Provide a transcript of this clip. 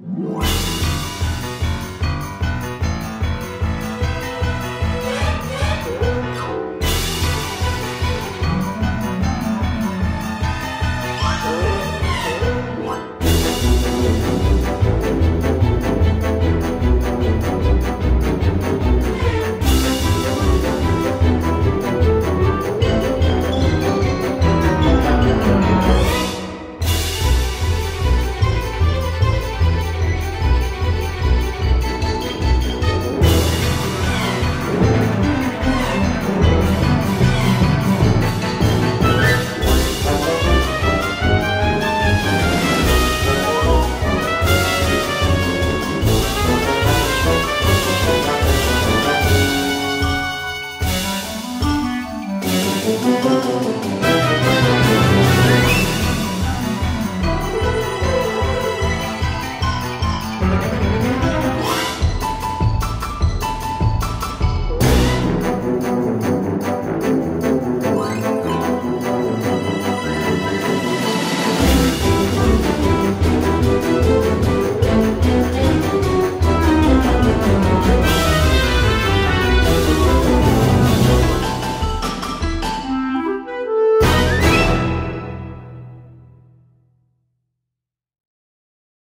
you